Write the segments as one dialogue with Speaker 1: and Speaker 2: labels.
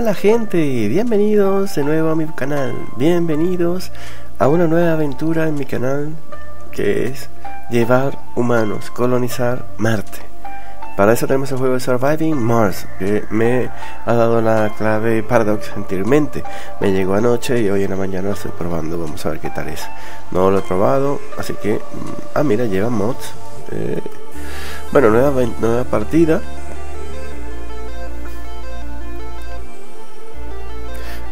Speaker 1: Hola gente, bienvenidos de nuevo a mi canal, bienvenidos a una nueva aventura en mi canal que es llevar humanos, colonizar Marte. Para eso tenemos el juego de Surviving Mars, que me ha dado la clave Paradox anteriormente. Me llegó anoche y hoy en la mañana lo estoy probando, vamos a ver qué tal es. No lo he probado, así que... Mm, ah, mira, lleva mods. Eh, bueno, nueva, nueva partida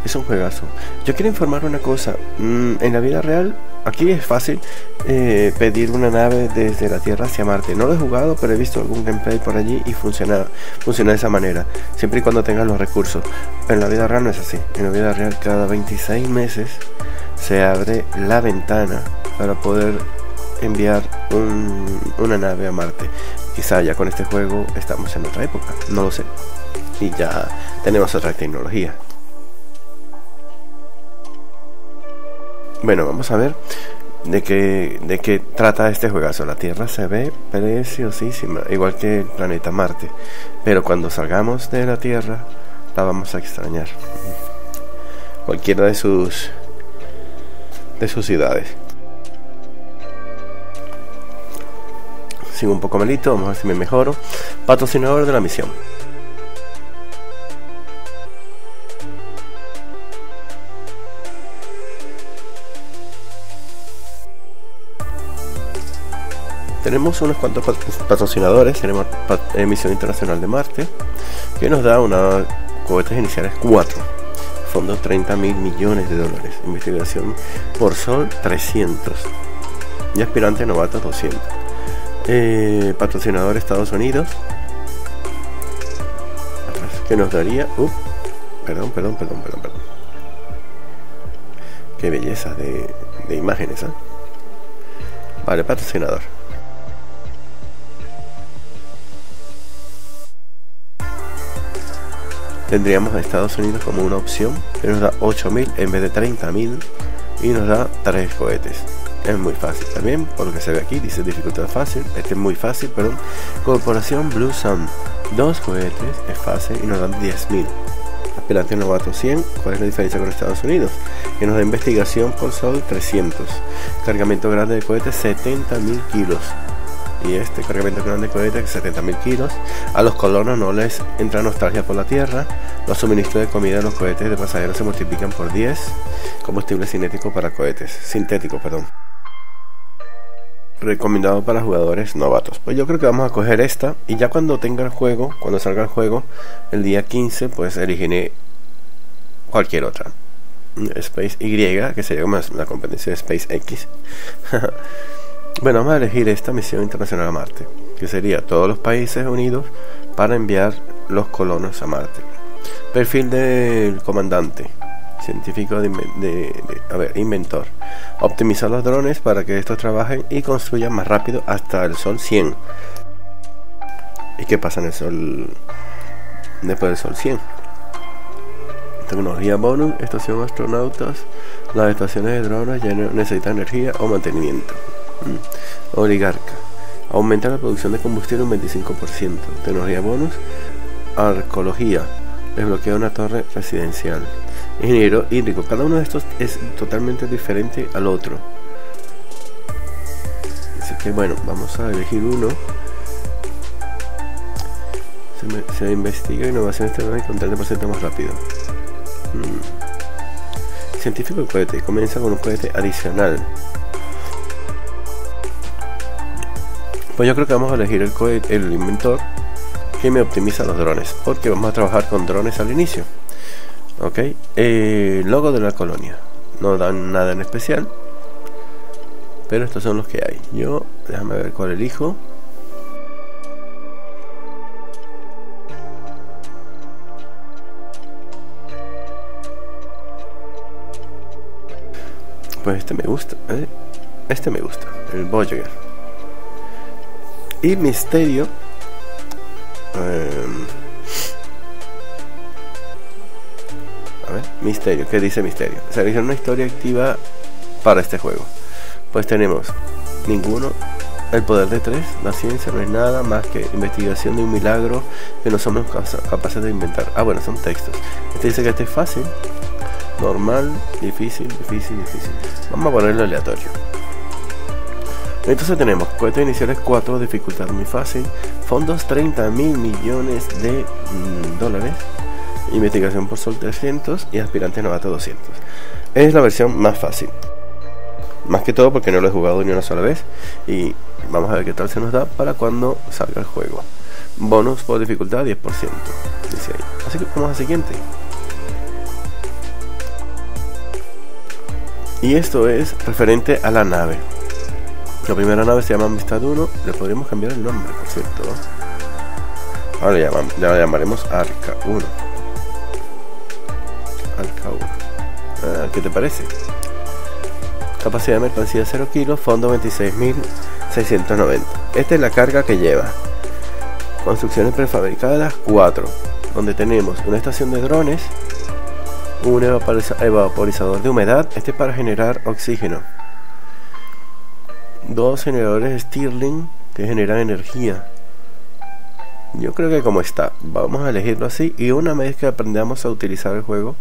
Speaker 1: es un juegazo. Yo quiero informar una cosa. Mm, en la vida real, aquí es fácil eh, pedir una nave desde la Tierra hacia Marte. No lo he jugado, pero he visto algún gameplay por allí y funciona, funciona de esa manera. Siempre y cuando tengas los recursos. en la vida real no es así. En la vida real, cada 26 meses se abre la ventana para poder enviar una nave a Marte. Quizá ya con este juego estamos en otra época, no lo sé. Y ya tenemos otra tecnología. Bueno, vamos a ver de qué, de qué trata este juegazo. La Tierra se ve preciosísima, igual que el planeta Marte. Pero cuando salgamos de la Tierra, la vamos a extrañar. Cualquiera de sus de sus ciudades. Sigo un poco malito, vamos a ver si me mejoro. Patrocinador de la misión. Tenemos unos cuantos patrocinadores. Tenemos Emisión Internacional de Marte, que nos da una cohetes iniciales 4. Fondo 30 mil millones de dólares. Investigación por Sol 300. Y aspirante novato 200. Eh, patrocinador Estados Unidos. Que nos daría. Uh, perdón, perdón, perdón, perdón, perdón. Qué belleza de, de imágenes, ¿eh? Vale, patrocinador. Tendríamos a Estados Unidos como una opción que nos da 8000 en vez de 30000 y nos da 3 cohetes. Es muy fácil también, por lo que se ve aquí, dice dificultad fácil, este es muy fácil, perdón. Corporación Blue Sun, dos cohetes, es fácil y nos dan 10.000. Aspirante novato 100, ¿cuál es la diferencia con Estados Unidos? Que nos da investigación por sol 300. Cargamento grande de cohetes 70.000 kilos y este cargamento grande de cohete 70.000 kilos. A los colonos no les entra nostalgia por la Tierra. Los suministros de comida de los cohetes de pasajeros se multiplican por 10. Combustible cinético para cohetes. Sintético, perdón. Recomendado para jugadores novatos. Pues yo creo que vamos a coger esta. Y ya cuando tenga el juego, cuando salga el juego, el día 15, pues elegiré cualquier otra. Space Y, que sería más la competencia de Space X. Bueno, vamos a elegir esta misión internacional a Marte, que sería todos los países unidos para enviar los colonos a Marte. Perfil del comandante, científico de, a ver, inventor. Optimizar los drones para que estos trabajen y construyan más rápido hasta el Sol 100. ¿Y qué pasa en el Sol después del Sol 100? Tecnología bonus, estación astronautas. Las estaciones de drones ya necesitan energía o mantenimiento. Mm. Oligarca. Aumentar la producción de combustible un 25%. Tecnología bonus. Arqueología. Desbloquea una torre residencial. Ingeniero hídrico. Cada uno de estos es totalmente diferente al otro. Así que bueno, vamos a elegir uno. Se, investiga innovación tecnológica con 30% más rápido. Mm. Científico cohete. Comienza con un cohete adicional. Pues yo creo que vamos a elegir el, inventor que me optimiza los drones, porque vamos a trabajar con drones al inicio. Ok, eh, logo de la colonia. No dan nada en especial, pero estos son los que hay. Yo, déjame ver cuál elijo. Pues este me gusta, ¿eh? Este me gusta, el Voyager y misterio. Em, a ver, misterio. ¿Qué dice misterio? Selecciona una historia activa para este juego. Pues tenemos ninguno, El poder de tres, la ciencia no es nada más que investigación de un milagro que no somos capaces de inventar. Ah, bueno, son textos. Este dice que este es fácil, normal, difícil, difícil, difícil. Vamos a ponerlo aleatorio. Entonces tenemos cohetes iniciales 4, dificultad muy fácil, fondos 30 mil millones de mm, dólares, investigación por sol 300 y aspirante novato 200. Es la versión más fácil. Más que todo porque no lo he jugado ni una sola vez y vamos a ver qué tal se nos da para cuando salga el juego. Bonus por dificultad 10%. Dice ahí. Así que vamos al siguiente. Y esto es referente a la nave. La primera nave se llama Amistad 1. Le podríamos cambiar el nombre, por cierto. Ahora ya la llamaremos Arca 1. Arca 1. Ah, ¿Qué te parece? Capacidad de mercancía 0 kilos, fondo 26.690. Esta es la carga que lleva. Construcciones prefabricadas 4, donde tenemos una estación de drones, un evaporizador de humedad, este para generar oxígeno dos generadores Stirling que generan energía. Yo creo que como está, vamos a elegirlo así y una vez que aprendamos a utilizar el juego,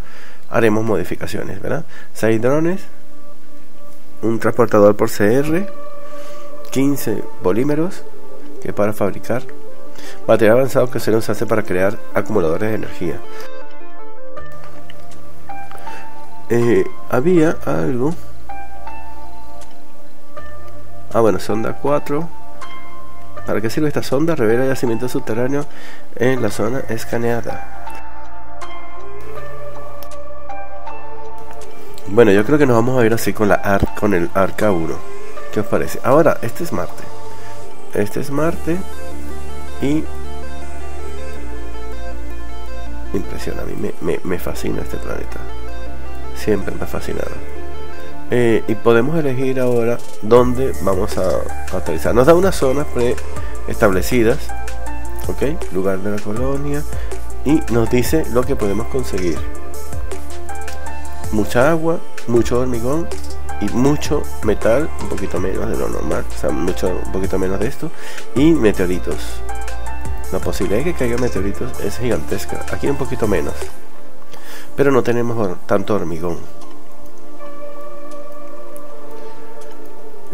Speaker 1: haremos modificaciones, ¿verdad? 6 drones, un transportador por CR, 15 polímeros que para fabricar, material avanzado que se usarse para crear acumuladores de energía. Eh, había algo Ah, bueno, sonda 4. ¿Para qué sirve esta sonda? Revela yacimiento subterráneo en la zona escaneada. Bueno, yo creo que nos vamos a ir así con la ARC, con el ARCA 1. ¿Qué os parece? Ahora, este es Marte. Este es Marte. Y... Impresiona, a mí me, me, me fascina este planeta. Siempre me ha fascinado. Eh, y podemos elegir ahora dónde vamos a, aterrizar. Nos da unas zonas preestablecidas, ok, lugar de la colonia, y nos dice lo que podemos conseguir: mucha agua, mucho hormigón y mucho metal, un poquito menos de lo normal, o sea, mucho, un poquito menos de esto, y meteoritos. La posibilidad de que caigan meteoritos es gigantesca. Aquí un poquito menos, pero no tenemos tanto hormigón.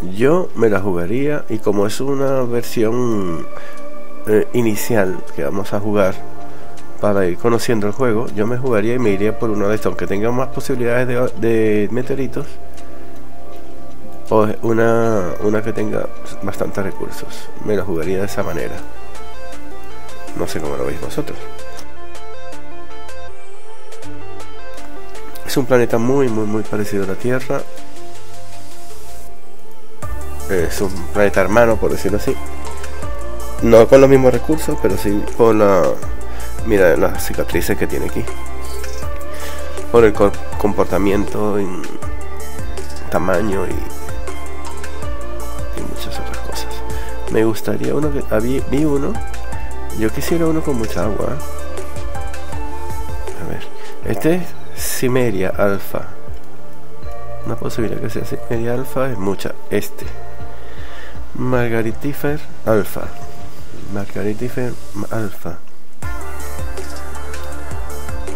Speaker 1: Yo me la jugaría y como es una versión eh, inicial que vamos a jugar para ir conociendo el juego, yo me jugaría y me iría por uno de estos, aunque tenga más posibilidades de, meteoritos, o una, una que tenga bastantes recursos. Me la jugaría de esa manera. No sé cómo lo veis vosotros. Es un planeta muy, muy, muy parecido a la Tierra es un planeta hermano, por decirlo así. No con los mismos recursos, pero sí con la. Mira las cicatrices que tiene aquí. Por el comportamiento, y tamaño y, y muchas otras cosas. Me gustaría uno que. Había, vi uno. Yo quisiera uno con mucha agua. A ver. Este es Cimeria Alpha. Una posibilidad que sea Cimeria Alpha es mucha. Este. Margaritifer alfa. Margaritifer alfa.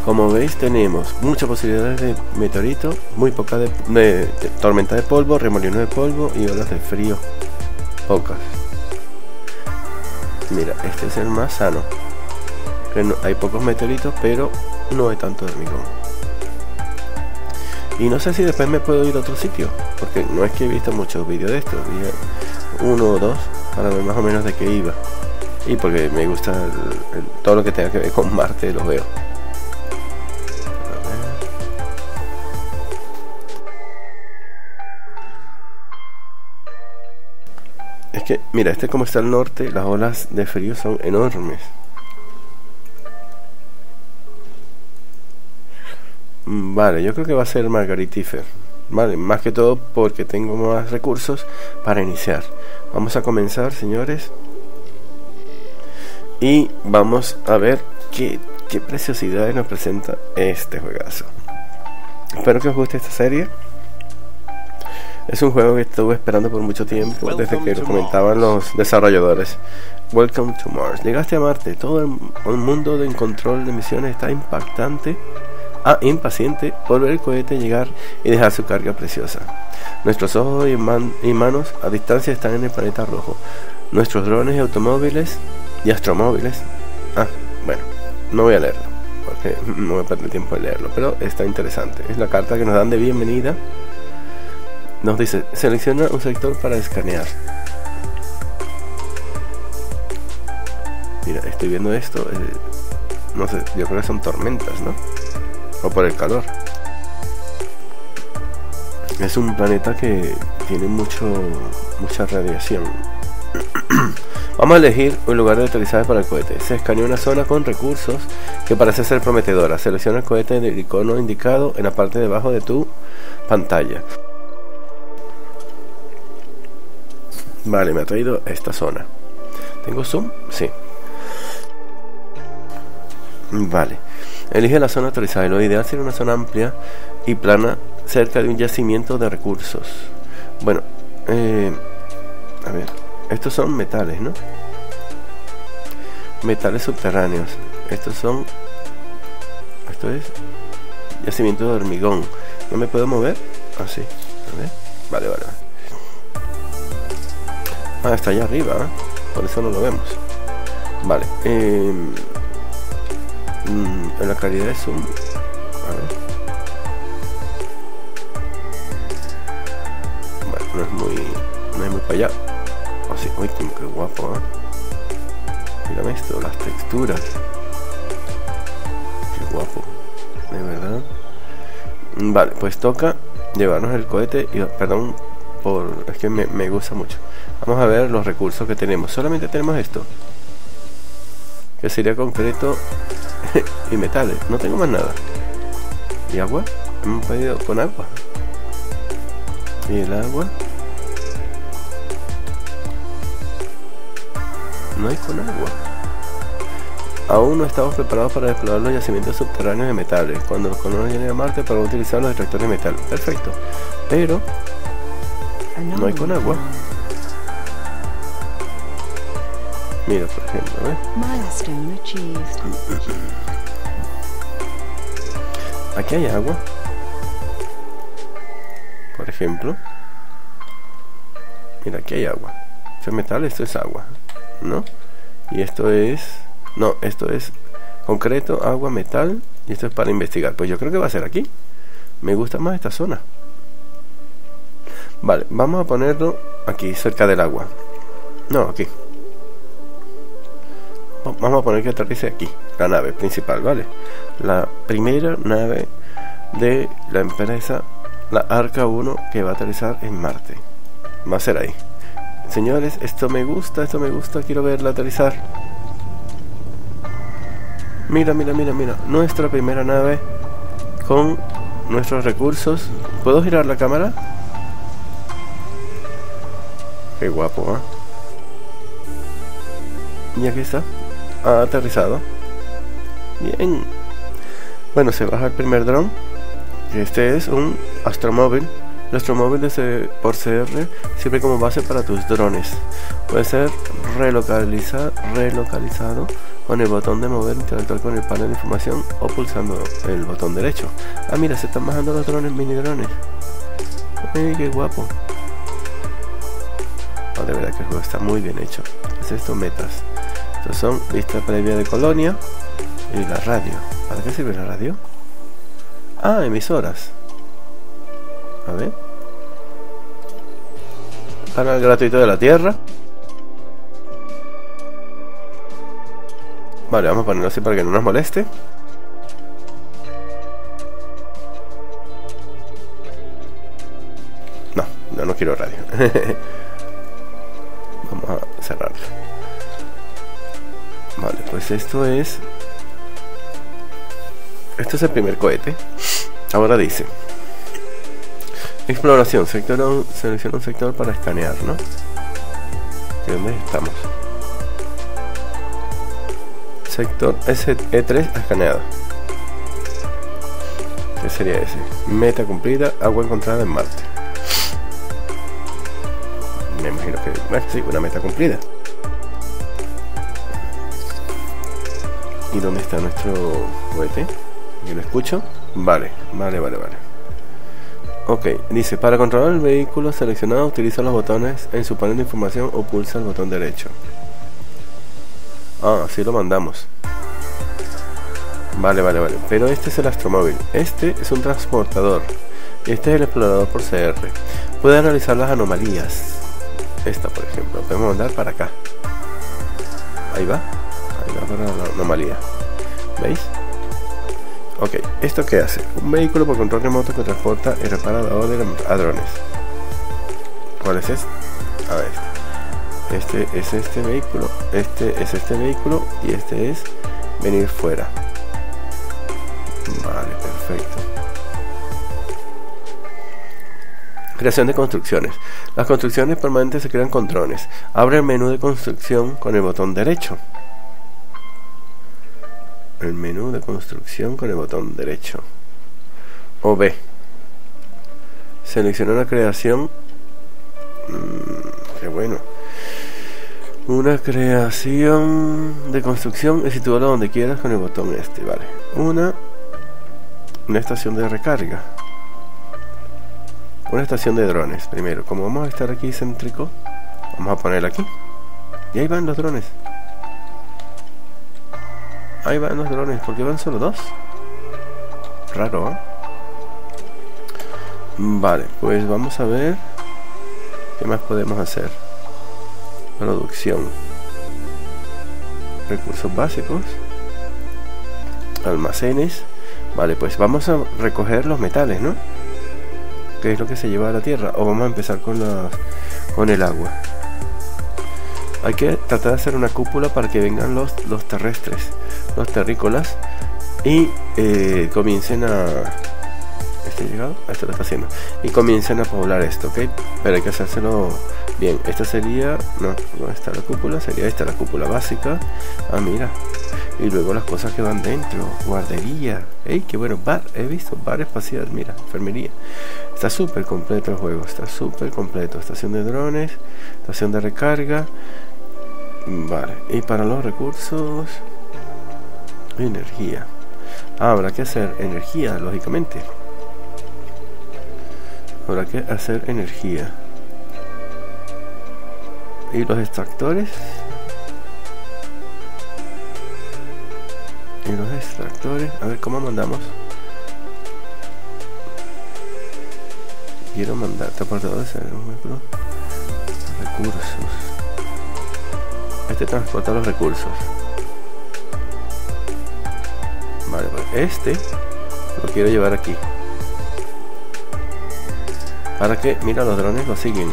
Speaker 1: Como veis tenemos muchas posibilidades de meteorito, muy poca de, tormenta de polvo, remolino de polvo y olas de frío. Pocas. Mira, este es el más sano. hay pocos meteoritos, pero no hay tanto hormigón. Y no sé si después me puedo ir a otro sitio, porque no es que he visto muchos vídeos de esto uno o dos para ver más o menos de qué iba. Y porque me gusta todo lo que tenga que ver con Marte, lo veo. Es que, mira, este como está al norte, las olas de frío son enormes. Vale, yo creo que va a ser Margaritífer. Vale, más que todo porque tengo más recursos para iniciar. Vamos a comenzar, señores. Y vamos a ver qué, qué preciosidades nos presenta este juegazo. Espero que os guste esta serie. Es un juego que estuve esperando por mucho tiempo, desde que lo comentaban los desarrolladores. Welcome to Mars. Llegaste a Marte. Todo el, mundo de control de misiones está impactante, ah, impaciente por ver el cohete llegar y dejar su carga preciosa. Nuestros ojos y, manos a distancia están en el planeta rojo. Nuestros drones y automóviles y astromóviles. Ah, bueno, no voy a leerlo, porque no voy a perder tiempo en leerlo, pero está interesante. Es la carta que nos dan de bienvenida. Nos dice, selecciona un sector para escanear. Mira, estoy viendo esto. Eh, no sé, yo creo que son tormentas, ¿no? O por el calor. Es un planeta que tiene mucho mucha radiación. Vamos a elegir un lugar de utilizar para el cohete. Se escanea una zona con recursos que parece ser prometedora. Selecciona el cohete en el icono indicado en la parte de abajo de tu pantalla. Vale, me ha traído esta zona. ¿Tengo zoom? Sí. Vale. Elige la zona autorizada. Lo ideal sería una zona amplia y plana cerca de un yacimiento de recursos. Bueno, eh, a ver. Estos son metales, ¿no? Metales subterráneos. Estos son... Esto es... Yacimiento de hormigón. ¿No me puedo mover? Ah, sí. A ver. Vale, vale. Ah, está allá arriba. ¿eh? Por eso no lo vemos. Vale. Eh, en la calidad de zoom. Bueno, no es muy... No es muy para allá. Así, uy, qué guapo, ¿eh? Esto, las texturas. Qué guapo. De verdad. Vale, pues toca llevarnos el cohete y perdón por es que me, me gusta mucho. Vamos a ver los recursos que tenemos. Solamente tenemos esto. Que sería concreto y metales. No tengo más nada. ¿Y agua? Hemos pedido con agua. ¿Y el agua? No hay con agua. Aún no estamos preparados para explorar los yacimientos subterráneos de metales. Cuando los colonos lleguen a Marte para utilizar los extractores de metal. Perfecto. Pero no hay con agua. Mira, por ejemplo, ¿ves? Aquí hay agua. Por ejemplo. Mira, aquí hay agua. Esto es metal, esto es agua. ¿No? Y esto es... No, esto es concreto, agua, metal. Y esto es para investigar. Pues yo creo que va a ser aquí. Me gusta más esta zona. Vale, vamos a ponerlo aquí, cerca del agua. No, aquí. Vamos a poner que aterrice aquí, la nave principal, ¿vale? La primera nave de la empresa, la Arca 1, que va a aterrizar en Marte. Va a ser ahí. Señores, esto me gusta, esto me gusta, quiero verla aterrizar. Mira, mira, mira, mira. Nuestra primera nave con nuestros recursos. ¿Puedo girar la cámara? Qué guapo, ¿eh? Y aquí está. Ha aterrizado. Bien. Bueno, se baja el primer dron. Este es un astromóvil. El astromóvil de por CR sirve como base para tus drones. Puede ser relocalizado con el botón de mover, interactuar con el panel de información o pulsando el botón derecho. Ah, mira, se están bajando los drones, mini drones. ¡Ay, qué guapo! de verdad que el juego está muy bien hecho. Es esto metas. Estos son vista previa de colonia y la radio. ¿Para qué sirve la radio? Ah, emisoras. A ver. Canal gratuito de la Tierra. Vale, vamos a ponerlo así para que no nos moleste. No, no, no quiero radio. Vamos a cerrarlo. Vale, pues esto es... Esto es el primer cohete. Ahora dice... Exploración, sector, selecciona un sector para escanear, ¿no? ¿De dónde estamos? Sector SE3 escaneado. ¿Qué sería ese? Meta cumplida, agua encontrada en Marte. me imagino que, bueno, sí, una meta cumplida. ¿Y dónde está nuestro cohete? ¿Yo lo escucho? Vale, vale, vale, vale. Ok, dice, para controlar el vehículo seleccionado utiliza los botones en su panel de información o pulsa el botón derecho. Ah, así lo mandamos. Vale, vale, vale. Pero este es el astromóvil. Este es un transportador. Este es el explorador por CR. Puede analizar las anomalías. Esta, por ejemplo. Podemos mandar para acá. Ahí va. La anomalía. ¿Veis? Ok, ¿esto qué hace? Un vehículo por control remoto que transporta y repara a drones. ¿Cuál es este? A ver. Este es este vehículo, este es este vehículo y este es venir fuera. Vale, perfecto. Creación de construcciones. Las construcciones permanentes se crean con drones. Abre el menú de construcción con el botón derecho. El menú de construcción con el botón derecho. O B. Selecciona una creación. Mm, qué bueno. Una creación de construcción y situarlo donde quieras con el botón este, vale. Una una estación de recarga. Una estación de drones, primero. Como vamos a estar aquí céntrico, vamos a poner aquí. Y ahí van los drones. Ahí van los drones, porque van solo dos. Raro, ¿eh? Vale, pues vamos a ver qué más podemos hacer. Producción. Recursos básicos. Almacenes. Vale, pues vamos a recoger los metales, ¿no? ¿Qué es lo que se lleva a la tierra? O vamos a empezar con, con el agua. Hay que tratar de hacer una cúpula para que vengan los, los terrestres, los terrícolas, y eh, comiencen a... ¿Este llegado? Esto lo está haciendo. Y comiencen a poblar esto, ¿ok? Pero hay que hacérselo bien. Esta sería... No, no está la cúpula, sería esta la cúpula básica. Ah, mira, y luego las cosas que van dentro, guardería, ¡ey, qué bueno! Bar, he visto bar espacial, mira, enfermería. Está súper completo el juego, está súper completo. Estación de drones, estación de recarga. Vale, y para los recursos, energía. Ah, habrá que hacer energía, lógicamente. Habrá que hacer energía. Y los extractores, y los extractores a ver cómo mandamos quiero mandar transportador de recursos este transporta los recursos. Vale pues este lo quiero llevar aquí. Para que mira los drones lo siguen.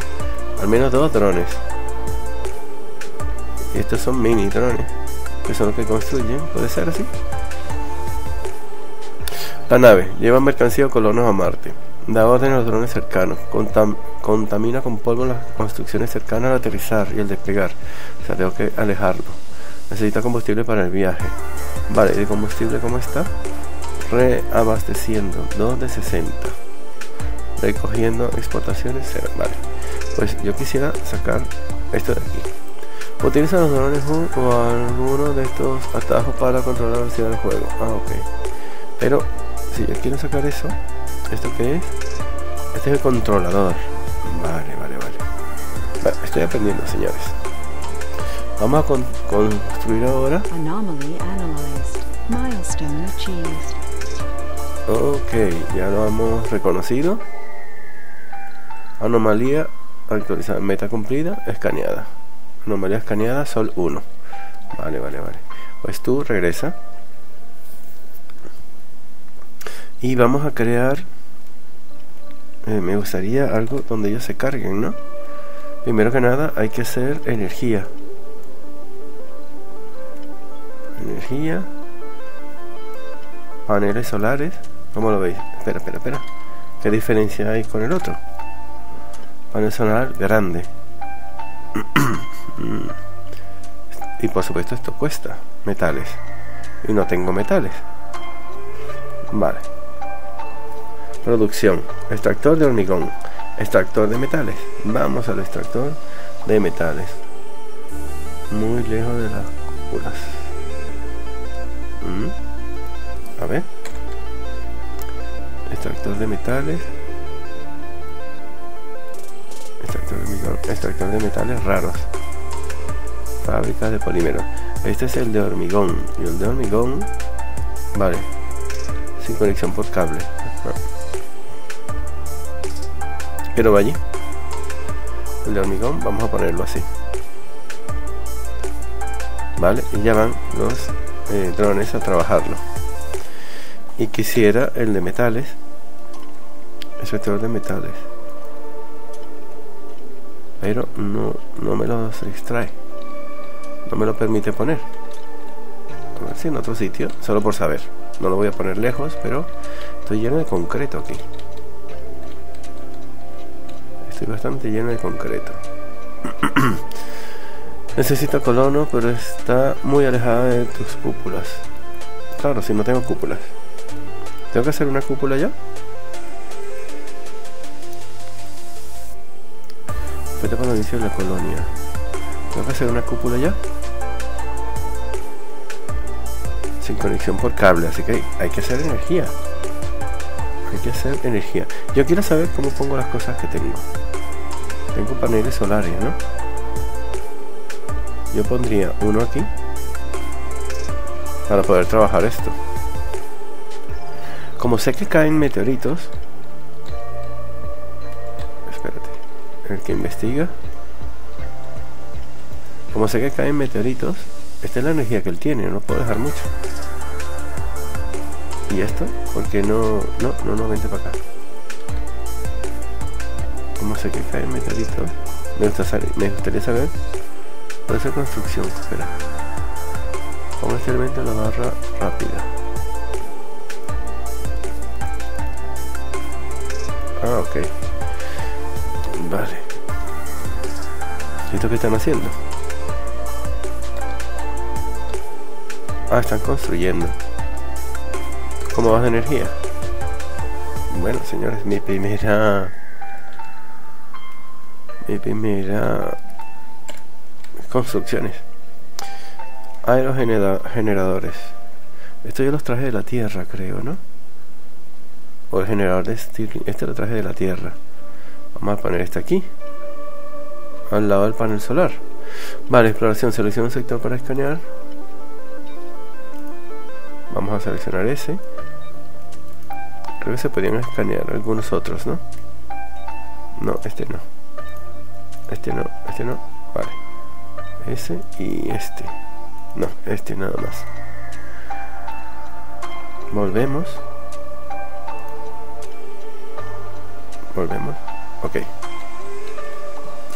Speaker 1: Al menos dos drones. Estos son mini drones que son los que construyen, puede ser así. La nave lleva mercancía o colonos a Marte. Da orden a los drones cercanos. contamina con polvo las construcciones cercanas al aterrizar y al despegar. O sea, tengo que alejarlo. Necesita combustible para el viaje. Vale, ¿de combustible cómo está? Reabasteciendo. 2 de 60. Recogiendo exportaciones 0. Vale. Pues yo quisiera sacar esto de aquí. Utiliza los drones o alguno de estos atajos para controlar la velocidad del juego. Ah, ok. Pero si yo quiero sacar eso, ¿esto qué es? Este es el controlador. Vale, vale, vale. estoy aprendiendo, señores. Vamos a construir ahora. Ok, ya lo hemos reconocido. Anomalía actualizada, meta cumplida, escaneada anomalía escaneada, sol 1. Vale, vale, vale. Pues tú regresa. Y vamos a crear... Eh, me gustaría algo donde ellos se carguen, ¿no? Primero que nada hay que hacer energía. Energía. Paneles solares. ¿Cómo lo veis? Espera, espera, espera. ¿Qué diferencia hay con el otro? Panel solar grande. Y por supuesto esto cuesta metales. Y no tengo metales. Vale. Producción. Extractor de hormigón. Extractor de metales. Vamos al extractor de metales. Muy lejos de las cúpulas. Mm. A ver. Extractor de metales. Extractor de, extractor de metales raros. Fábricas de polímeros. Este es el de hormigón. Y el de hormigón. Vale. Sin conexión por cable. Pero va allí. El de hormigón, vamos a ponerlo así. Vale, y ya van los eh, drones a trabajarlo. Y quisiera el de metales. El sector de metales. Pero no, no me los extrae. No me lo permite poner. Si en otro sitio, solo por saber. No lo voy a poner lejos, pero estoy lleno de concreto aquí. Estoy bastante lleno de concreto. Necesito colono, pero está muy alejada de tus cúpulas. Claro, si no tengo cúpulas. ¿Tengo que hacer una cúpula ya? Vete el inicio la colonia. ¿Tengo que hacer una cúpula ya? Sin conexión por cable, así que hay que hacer energía. Hay que hacer energía. Yo quiero saber cómo pongo las cosas que tengo. Tengo paneles solares, ¿no? Yo pondría uno aquí para poder trabajar esto. Como sé que caen meteoritos, espérate, el que investiga. Como sé que caen meteoritos, esta es la energía que él tiene, no puedo dejar mucho. ¿Y esto? Porque no, no, no, no, vente para acá. ¿Cómo sé que caen meteoritos? Me, me gustaría saber. Puede ser construcción, espera. Pongo este elemento en la barra rápida. Ah, ok. Vale. ¿Y esto qué están haciendo? Ah, están construyendo. ¿Cómo vas de energía? Bueno, señores, mi primera... Mi primera... Construcciones. Aerogeneradores. Esto yo los traje de la Tierra, creo, ¿no? O el generador de Stirling. Este lo traje de la Tierra. Vamos a poner este aquí. Al lado del panel solar. Vale, exploración. Selecciona un sector para escanear. Vamos a seleccionar ese. Creo que se podían escanear algunos otros, ¿no? No, este no. Este no, este no. Vale. Ese y este. No, este nada más. Volvemos. Volvemos. Ok.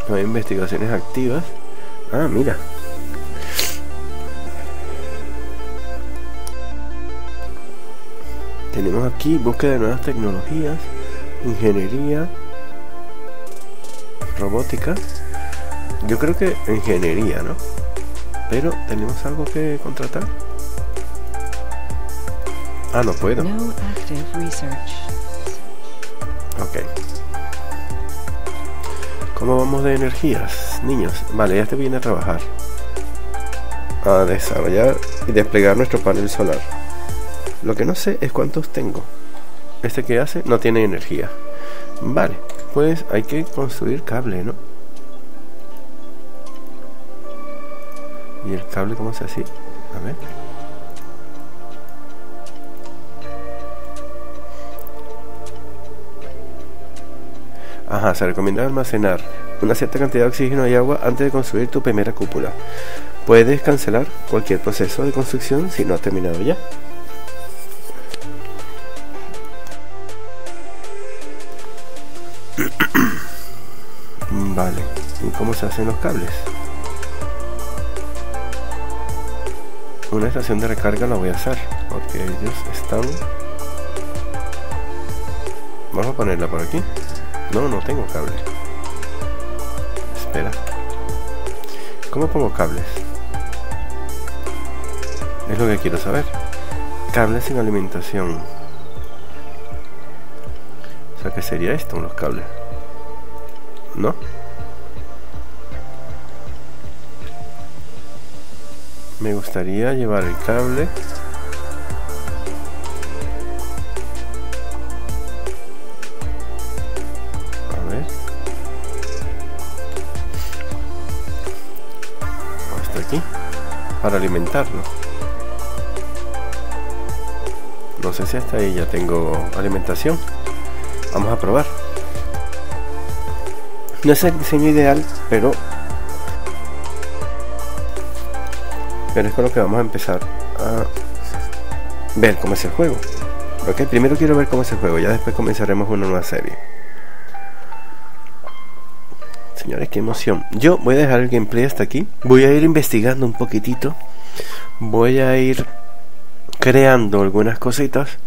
Speaker 1: No hay investigaciones activas. Ah, mira. Tenemos aquí búsqueda de nuevas tecnologías, ingeniería, robótica. Yo creo que ingeniería, ¿no? Pero tenemos algo que contratar. Ah, no puedo. Ok. ¿Cómo vamos de energías, niños? Vale, ya te viene a trabajar. A desarrollar y desplegar nuestro panel solar. Lo que no sé es cuántos tengo. Este que hace no tiene energía. Vale, pues hay que construir cable, ¿no? ¿Y el cable cómo se hace? A ver. Ajá, se recomienda almacenar una cierta cantidad de oxígeno y agua antes de construir tu primera cúpula. Puedes cancelar cualquier proceso de construcción si no ha terminado ya. Vale, ¿y cómo se hacen los cables? Una estación de recarga la voy a hacer porque ellos están... Vamos a ponerla por aquí. No, no tengo cable. Espera. ¿Cómo pongo cables? Es lo que quiero saber. Cables sin alimentación. O sea, ¿qué sería esto? Unos cables. ¿No? Me gustaría llevar el cable. A ver. Hasta aquí para alimentarlo. No sé si hasta ahí ya tengo alimentación. Vamos a probar. No es el diseño ideal pero pero es con lo que vamos a empezar a ver cómo es el juego. Ok primero quiero ver cómo es el juego ya después comenzaremos una nueva serie. Señores qué emoción. Yo voy a dejar el gameplay hasta aquí. Voy a ir investigando un poquitito. Voy a ir creando algunas cositas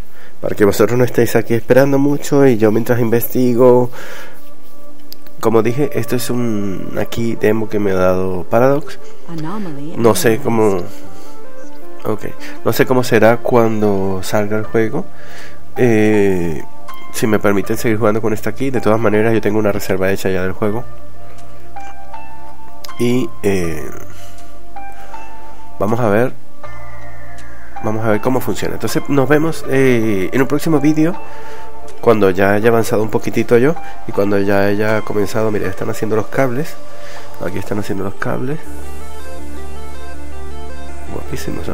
Speaker 1: para que vosotros no estéis aquí esperando mucho y yo mientras investigo como dije esto es un aquí demo que me ha dado Paradox. No sé cómo ok no sé cómo será cuando salga el juego. Eh, si me permiten seguir jugando con esta aquí de todas maneras yo tengo una reserva hecha ya del juego. Y eh, vamos a ver vamos a ver cómo funciona. Entonces nos vemos eh, en un próximo vídeo cuando ya haya avanzado un poquitito yo y cuando ya haya comenzado mira están haciendo los cables. Aquí están haciendo los cables. Guapísimos ¿eh?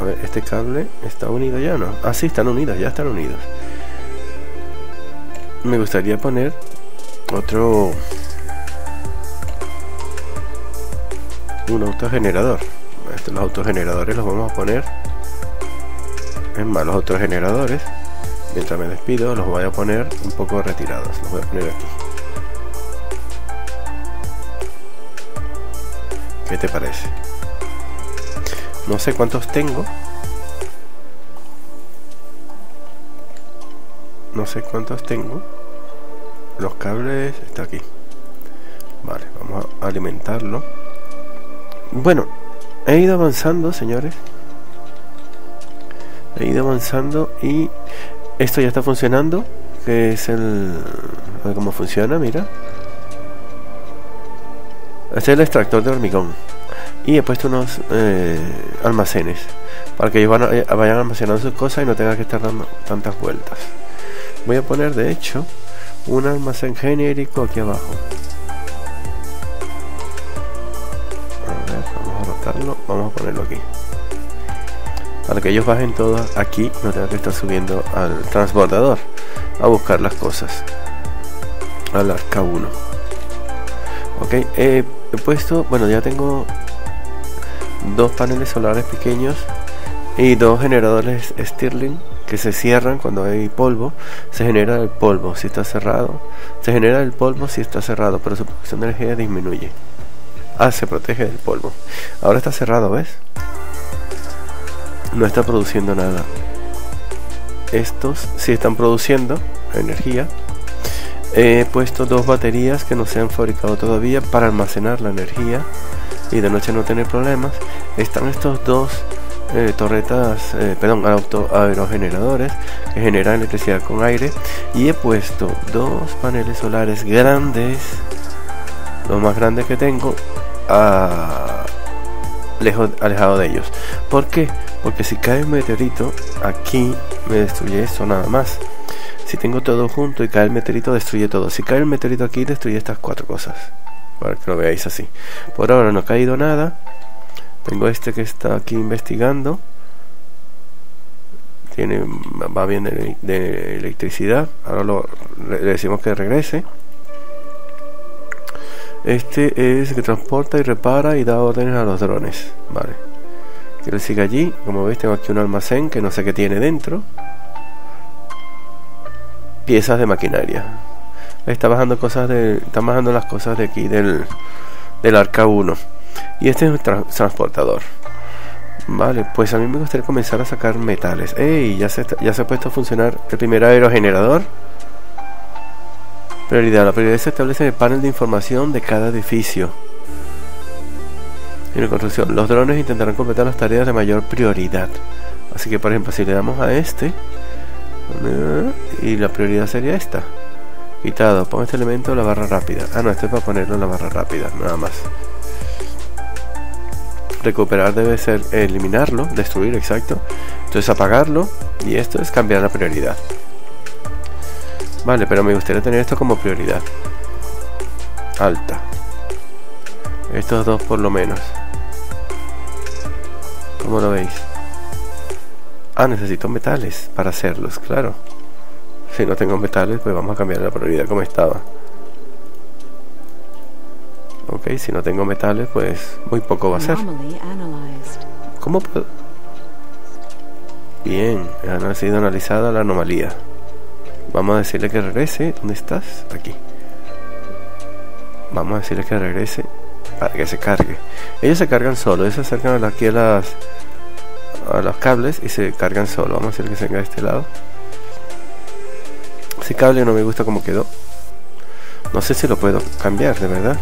Speaker 1: a ver este cable está unido ya no ah sí están unidos ya están unidos. Me gustaría poner otro un autogenerador. Los autogeneradores los vamos a poner es más los otros generadores mientras me despido los voy a poner un poco retirados. Los voy a poner aquí. ¿qué te parece? no sé cuántos tengo. No sé cuántos tengo. Los cables está aquí. Vale vamos a alimentarlo. Bueno he ido avanzando señores. He ido avanzando y esto ya está funcionando que es el a ver cómo funciona mira. Este es el extractor de hormigón. Y he puesto unos eh, almacenes para que ellos eh, vayan almacenando sus cosas y no tengan que estar dando tantas vueltas. Voy a poner de hecho un almacén genérico aquí abajo. A ver, vamos a rotarlo vamos a ponerlo aquí para que ellos bajen todos aquí no tengan que estar subiendo al transbordador a buscar las cosas. Al arca 1 ok he puesto bueno ya tengo dos paneles solares pequeños y dos generadores Stirling que se cierran cuando hay polvo. Se genera el polvo si está cerrado. Se genera el polvo si está cerrado pero su producción de energía disminuye. Ah se protege del polvo. Ahora está cerrado ves no está produciendo nada. Estos sí están produciendo energía. He puesto dos baterías que no se han fabricado todavía para almacenar la energía y de noche no tener problemas. Están estos dos eh, torretas eh, perdón auto aerogeneradores que generan electricidad con aire. Y he puesto dos paneles solares grandes lo más grande que tengo a lejos alejado de ellos. ¿por qué? Porque si cae un meteorito aquí me destruye eso nada más. Si tengo todo junto y cae el meteorito destruye todo. Si cae el meteorito aquí destruye estas cuatro cosas. Para que lo veáis así. Por ahora no ha caído nada. Tengo este que está aquí investigando. Tiene va bien de, electricidad. Ahora lo, le decimos que regrese. Este es que transporta y repara y da órdenes a los drones. Vale le siga allí. Como veis tengo aquí un almacén que no sé qué tiene dentro. Piezas de maquinaria. Está bajando cosas de bajando las cosas de aquí del del arca 1 y este es un transportador. Vale pues a mí me gustaría comenzar a sacar metales. ¡Ey! ya se, ya se ha puesto a funcionar el primer aerogenerador. Prioridad la prioridad se establece en el panel de información de cada edificio en la construcción. Los drones intentarán completar las tareas de mayor prioridad. Así que, por ejemplo, si le damos a este, y la prioridad sería esta. Quitado, pon este elemento la barra rápida. Ah, no, este es para ponerlo en la barra rápida, nada más. recuperar debe ser eliminarlo, destruir, exacto. Entonces apagarlo y esto es cambiar la prioridad. Vale, pero me gustaría tener esto como prioridad. Alta. Estos dos por lo menos. ¿Cómo lo veis? Ah, necesito metales para hacerlos, claro. Si no tengo metales, pues vamos a cambiar la prioridad como estaba. Ok, si no tengo metales, pues muy poco va a ser. ¿Cómo puedo? Bien, ha sido analizada la anomalía. Vamos a decirle que regrese. ¿Dónde estás? Aquí. Vamos a decirle que regrese para que se cargue. Ellos se cargan solo. Ellos se acercan aquí a las a los cables y se cargan solo. Vamos a decir que se venga de este lado. Ese cable no me gusta como quedó. No sé si lo puedo cambiar, de verdad.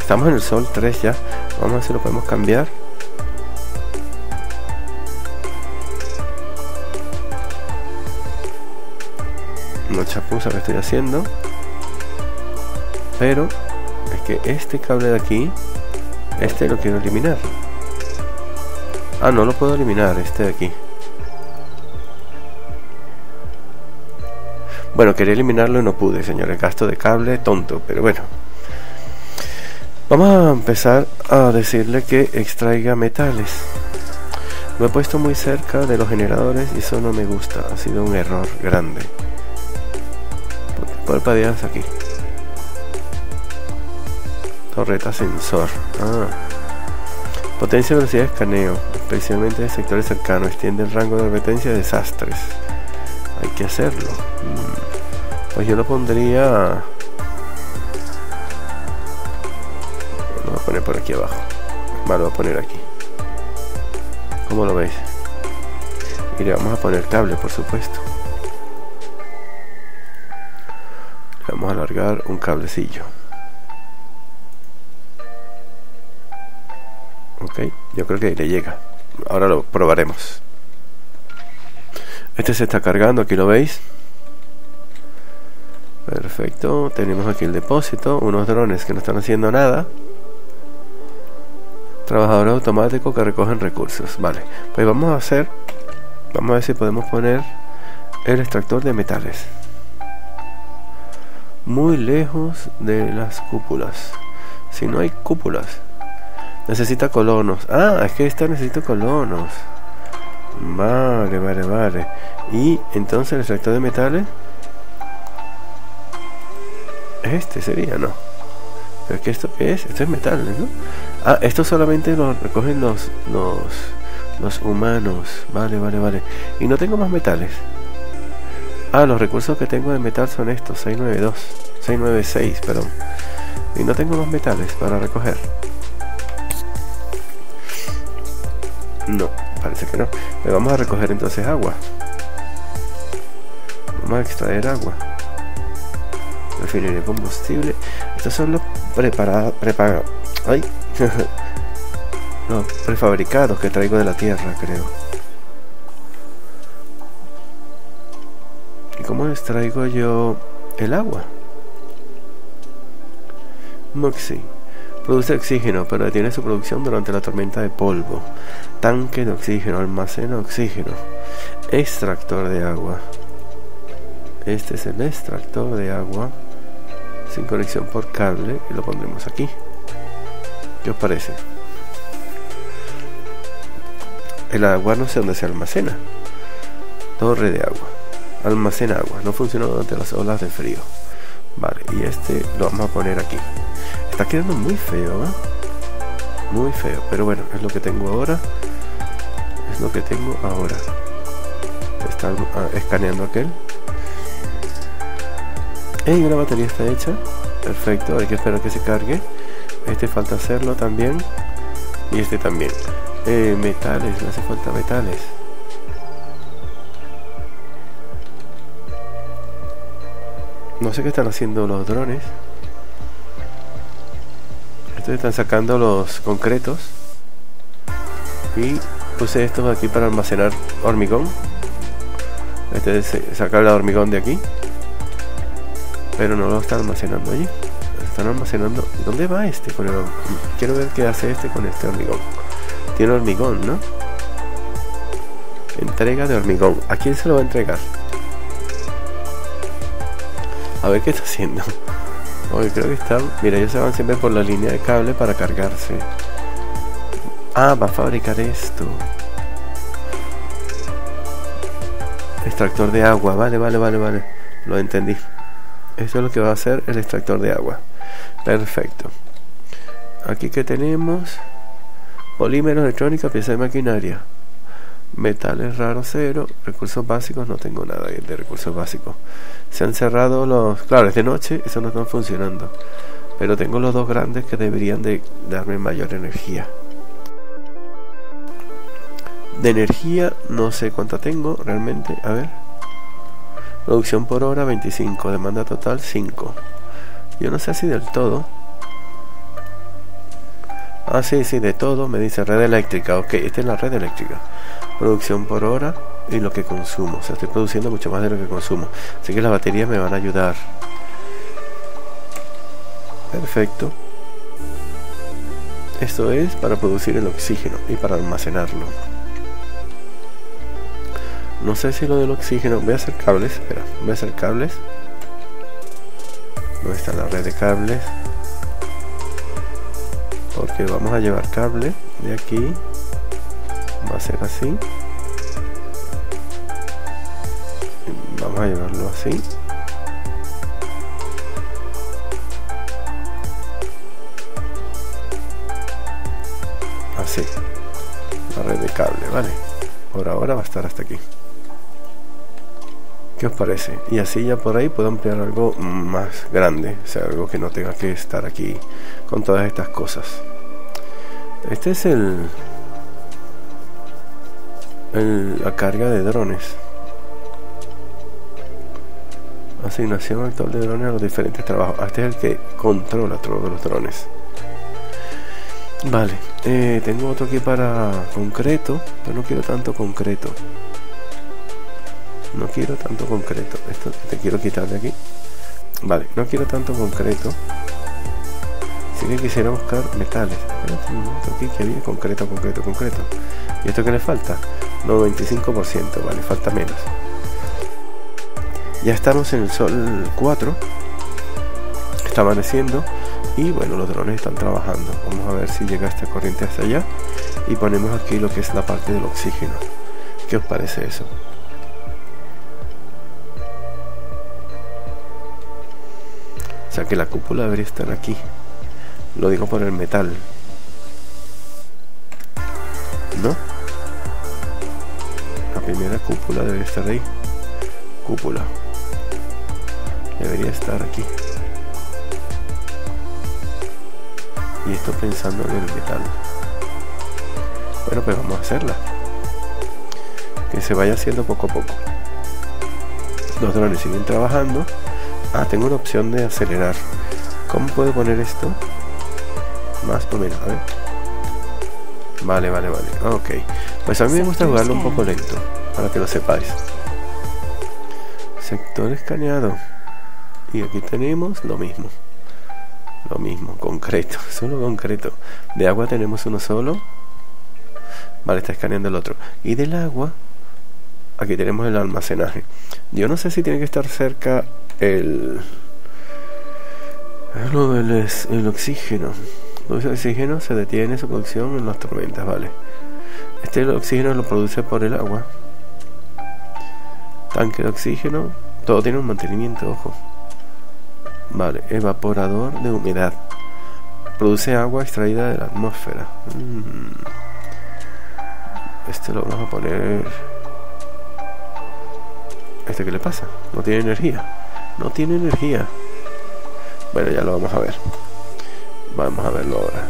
Speaker 1: Estamos en el sol 3 ya. Vamos a ver si lo podemos cambiar. No chapuza que estoy haciendo. Pero que este cable de aquí, este lo quiero eliminar. Ah, no lo puedo eliminar, este de aquí. Bueno, quería eliminarlo y no pude, señores. Gasto de cable, tonto, pero bueno. Vamos a empezar a decirle que extraiga metales. Lo he puesto muy cerca de los generadores y eso no me gusta. Ha sido un error grande. Parpadeas aquí. Torreta sensor. Ah. Potencia y velocidad de escaneo, especialmente en sectores cercanos. Extiende el rango de advertencia de desastres. Hay que hacerlo. Mm. Pues yo lo pondría poner por aquí abajo. Vale, lo voy a poner aquí. ¿Cómo lo veis? Y le vamos a poner cable, por supuesto. Vamos a alargar un cablecillo. Ok, yo creo que le llega. Ahora lo probaremos. Este se está cargando, aquí lo veis. Perfecto, tenemos aquí el depósito, unos drones que no están haciendo nada trabajadores automáticos que recogen recursos vale pues vamos a hacer vamos a ver si podemos poner el extractor de metales muy lejos de las cúpulas si no hay cúpulas necesita colonos ah es que esta necesita colonos vale vale vale y entonces el extractor de metales este sería no pero que esto qué es esto es metal ¿no? Ah, esto solamente lo recogen los, los, los humanos. Vale, vale, vale. Y no tengo más metales. Ah, los recursos que tengo de metal son estos, 692, 696, perdón. Y no tengo más metales para recoger. No, parece que no. Le vamos a recoger entonces agua. Vamos a extraer agua. Refinería combustible. Estos son los preparados. Preparados. Ay, no, prefabricados que traigo de la tierra, creo. ¿Y cómo extraigo yo el agua? Moxie. Produce oxígeno, pero detiene su producción durante la tormenta de polvo. Tanque de oxígeno, almacena oxígeno. Extractor de agua. Este es el extractor de agua sin conexión por cable y lo pondremos aquí. ¿Qué os parece? El agua no sé dónde se almacena. Torre de agua. Almacena agua. No funciona durante las olas de frío. Vale, y este lo vamos a poner aquí. Está quedando muy feo, ¿eh? Muy feo. Pero bueno, es lo que tengo ahora. Es lo que tengo ahora. Está ah, escaneando aquel. Y una batería está hecha. Perfecto, hay que esperar que se cargue. Este falta hacerlo también. Y este también. Eh, metales, no hace falta metales. No sé qué están haciendo los drones. Estos están sacando los concretos. Y puse estos aquí para almacenar hormigón. Este es sacar el hormigón de aquí. Pero no lo están almacenando allí están almacenando. ¿Dónde va este? Con quiero ver qué hace este con este hormigón. Tiene hormigón, ¿no? Entrega de hormigón. ¿A quién se lo va a entregar? A ver qué está haciendo. Hoy creo que está... Mira, ellos se van siempre por la línea de cable para cargarse. Ah, va a fabricar esto. Extractor de agua. Vale, vale, vale, vale. Lo entendí. Esto es lo que va a hacer el extractor de agua. Perfecto. Aquí que tenemos polímeros, electrónica, pieza de maquinaria. Metales raros cero, recursos básicos, no tengo nada de recursos básicos. Se han cerrado los... Claro, es de noche, eso no están funcionando. Pero tengo los dos grandes que deberían de darme mayor energía. De energía no sé cuánta tengo realmente. A ver. Producción por hora 25. Demanda total 5. Yo no sé si del todo. Ah, sí, sí, de todo. Me dice red eléctrica. Ok, esta es la red eléctrica. Producción por hora y lo que consumo. O sea, estoy produciendo mucho más de lo que consumo. Así que las baterías me van a ayudar. Perfecto. Esto es para producir el oxígeno y para almacenarlo. No sé si lo del oxígeno. Voy a hacer cables. Espera, voy a hacer cables. ¿Dónde está la red de cables? Porque vamos a llevar cable de aquí. Va a ser así. Vamos a llevarlo así. Así. La red de cable, ¿vale? Por ahora va a estar hasta aquí. ¿Qué os parece? Y así ya por ahí puedo ampliar algo más grande, o sea, algo que no tenga que estar aquí con todas estas cosas. Este es el, la carga de drones. Asignación actual de drones a los diferentes trabajos. Este es el que controla todos los drones. Vale, eh, tengo otro aquí para concreto, pero no quiero tanto concreto. No quiero tanto concreto. Esto te quiero quitar de aquí. Vale, no quiero tanto concreto. Si que quisiera buscar metales. Aquí que había concreto, concreto, concreto. ¿Y esto que le falta? 95%, vale, falta menos. Ya estamos en el sol 4. Está amaneciendo. Y bueno, los drones están trabajando. Vamos a ver si llega esta corriente hasta allá. Y ponemos aquí lo que es la parte del oxígeno. ¿Qué os parece eso? Que la cúpula debería estar aquí. Lo digo por el metal. ¿No? La primera cúpula debe estar ahí. Cúpula. Debería estar aquí. Y esto pensando en el metal. Bueno, pues vamos a hacerla. Que se vaya haciendo poco a poco. Los drones siguen trabajando. Ah, tengo una opción de acelerar. ¿Cómo puedo poner esto? Más o menos, a ver. Vale, vale, vale. Ok. Pues a mí me gusta jugarlo un poco lento, para que lo sepáis. Sector escaneado. Y aquí tenemos lo mismo. Lo mismo, concreto, solo concreto. De agua tenemos uno solo. Vale, está escaneando el otro. Y del agua, aquí tenemos el almacenaje. Yo no sé si tiene que estar cerca el lo del el oxígeno. El oxígeno se detiene su producción en las tormentas vale. Este oxígeno lo produce por el agua. Tanque de oxígeno todo tiene un mantenimiento ojo. Vale evaporador de humedad. Produce agua extraída de la atmósfera. Mm. este lo vamos a poner. Este qué le pasa no tiene energía no tiene energía. Bueno, ya lo vamos a ver. Vamos a verlo ahora.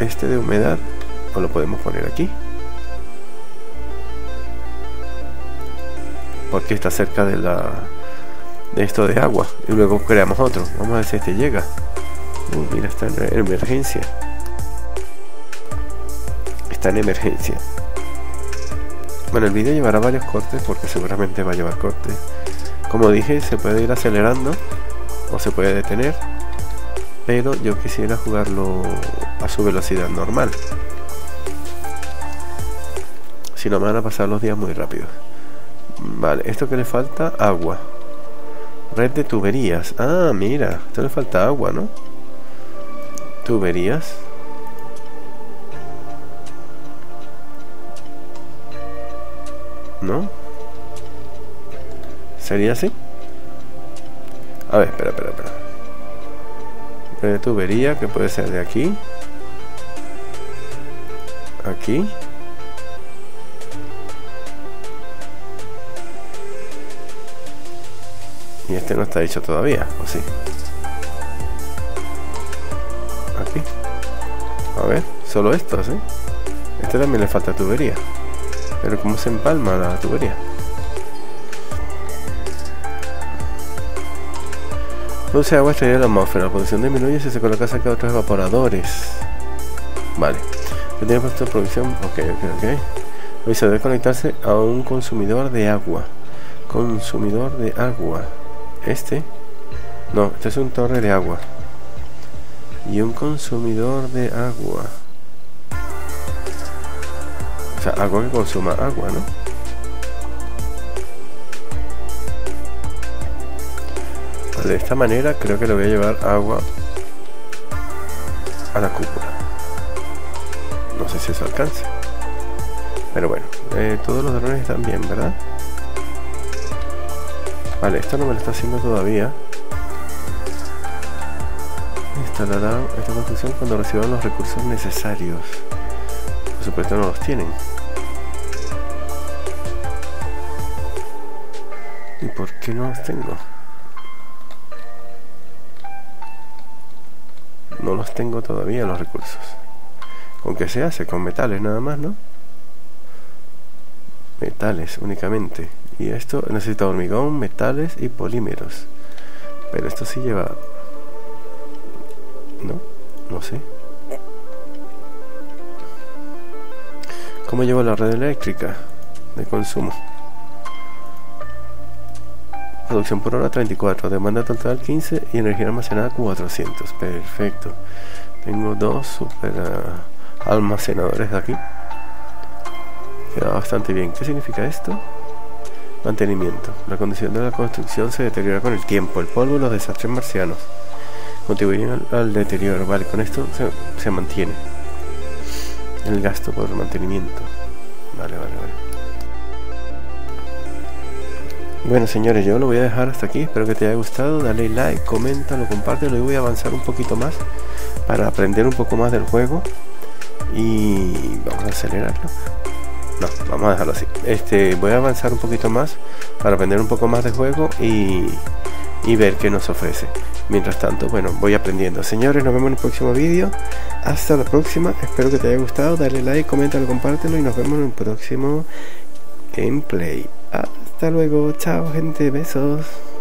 Speaker 1: Este de humedad, o lo podemos poner aquí. Porque está cerca de la de esto de agua. Y luego creamos otro. Vamos a ver si este llega. Uh, mira, está en emergencia. Está en emergencia. Bueno, el vídeo llevará varios cortes porque seguramente va a llevar cortes como dije, se puede ir acelerando o se puede detener, pero yo quisiera jugarlo a su velocidad normal. Si no me van a pasar los días muy rápido. Vale, esto que le falta, agua. Red de tuberías. Ah, mira, esto le falta agua, ¿no? Tuberías. ¿No? ¿Sería así? A ver, espera, espera, espera. De tubería, que puede ser de aquí. Aquí. Y este no está hecho todavía, ¿o sí? Aquí. A ver, solo esto, ¿sí? Este también le falta tubería. Pero ¿cómo se empalma la tubería? Produce agua extraída de la atmósfera. La producción disminuye si se coloca cerca de otros evaporadores. Vale. Tiene puesto producción. Ok, ok, ok. Hoy se debe conectarse a un consumidor de agua. Consumidor de agua. Este. No, este es un torre de agua. Y un consumidor de agua. O sea, algo que consuma agua, ¿no? De esta manera creo que le voy a llevar agua a la cúpula. No sé si eso alcanza. Pero bueno, eh, todos los drones están bien, ¿verdad? Vale, esto no me lo está haciendo todavía. Instalará esta construcción cuando reciban los recursos necesarios. Por supuesto no los tienen. ¿Y por qué no los tengo? Los tengo todavía los recursos. ¿Con qué se hace? Con metales nada más, ¿no? Metales únicamente. Y esto necesita hormigón, metales y polímeros. Pero esto sí lleva... ¿No? No sé. ¿Cómo llevo la red eléctrica de consumo? Producción por hora 34, demanda total 15 y energía almacenada 400. Perfecto. Tengo dos super uh, almacenadores aquí. Queda bastante bien. ¿Qué significa esto? Mantenimiento. La condición de la construcción se deteriora con el tiempo. El polvo y los desastres marcianos contribuyen al, deterioro. Vale, con esto se, se, mantiene el gasto por mantenimiento. Vale, vale, vale. Bueno, señores, yo lo voy a dejar hasta aquí. Espero que te haya gustado. Dale like, comenta, lo comparte. Lo voy a avanzar un poquito más para aprender un poco más del juego. Y vamos a acelerarlo. No, vamos a dejarlo así. Este, voy a avanzar un poquito más para aprender un poco más de juego y, y ver qué nos ofrece. Mientras tanto, bueno, voy aprendiendo. Señores, nos vemos en el próximo vídeo. Hasta la próxima. Espero que te haya gustado. Dale like, coméntalo, compártelo y nos vemos en el próximo gameplay. Hasta luego. Chao, gente. Besos.